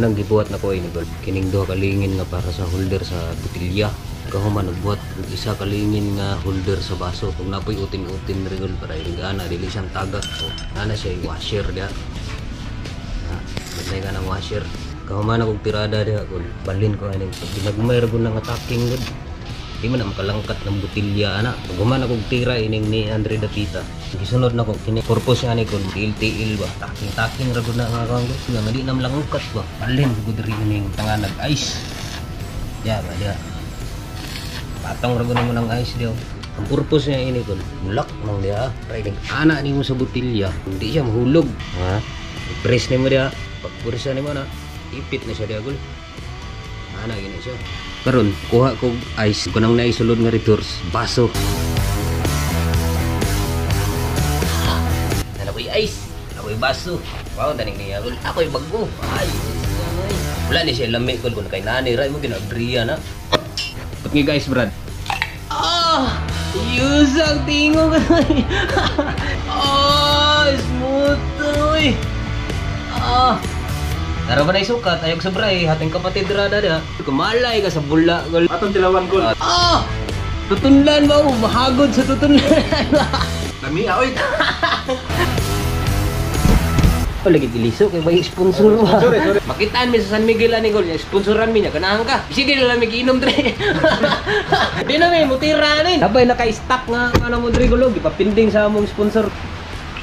unang gibuhat na ko ay nagod kining duha kalingin nga para sa holder sa botilya kahuman nagbuhat. Og isa kalingin nga holder sa baso. Kung napoy utin-utin rigol para ana dili siyang taga. So ana siya washer dia na matay ka ng washer. Kahuman akong tirada dia kun balin ko ani ginagmayr gud nga attacking gud di man na makalangkat ng botilya ana. Pag human akong tira ining ni Andre Dapita gisunod na ko kini purpose ani kon tiil-tiil ba? Taking taking ra na nga kang nga nga di nam langkat ba? Balin gud ri ining tanga nag ice. Ya ba dia patong ra gud mo ng ice dia ang purpose niya ini kon mulak mang dia riding ana ni mo sa botilya hindi siya mahulog ha? Press ni mo dia pag press ni mo na ipit na siya dia gul ana gini siya karon kuha ko ice kunang naisulod nga reverse baso Ano ko'y ice? Ano ko'y baso? Wow, taning niya. Ako'y bago. Ay. Wala ni siya lamig kung kay nani ray mo ginagriya na. Put nga guys, Brad. Ah! Yusang tingo ka Ah! Tara ba na isukat? Ayog sa bray. Hating kapatid rada da. Kumalay ka sa bula. Gol. Atong tilawan gol. Ah! Tutunlan ba mo? Mahagod sa tutunlan. Lami oy. Oh, lagi giliso kay may sponsor ba? Sorry, sorry. Makitaan mi sa San Miguel ani gol, sponsoran mi niya kanahan ka. Sige na lang giinom dre. Di na may mutira ni. Sabay naka-stock nga ano mo dre gulog, ipapinding sa among sponsor.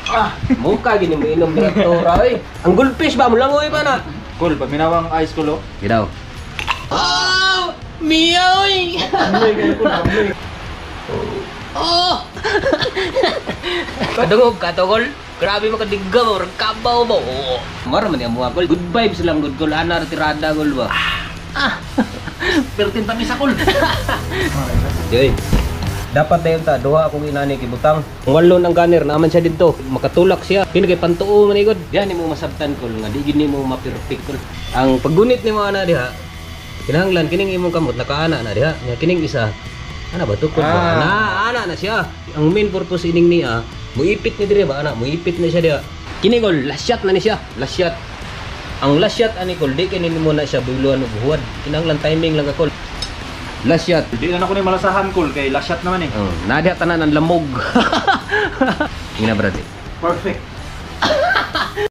Ah, muka gini mo inom direktora oy. Ang goldfish ba mo lang oy ba na? Gol, paminawang ice kulo. Gidaw. Oh! Mia ko, amloy. Oh! Kadungog ka to gol. Grabe makadigga mo, ragkabaw mo. Oo. Mara man mga gol. Good vibes lang, good gol. Ana, tirada gol ba? Ah! Pertin pa mi sa kol. Yoy. Dapat na yun ta, duha akong inani kibutang. Kung walo ng gunner, naman siya dito. Makatulak siya. Kini kay pantuo man igod. Yan mo masabtan kol nga di gid mo ma-perfect kol. Ang paggunit ni mo ana diha. Kinahanglan kining imong kamot nakaana na diha. Nga kining isa. Ana ba tukod ba? Ah. Ana, ana na siya. Ang main purpose ining niya, muipit ni dire ba ana, muipit na siya diha. Kini kol, last shot na ni siya. Last shot. Ang last shot ani kol, di kini mo na siya buluan og buhuad. Kinahanglan timing lang ka kol. Last shot. Di na ako ni malasahan kol kay last shot naman eh. Oh, nadiha tanan ang lamog. Ina brad. Perfect.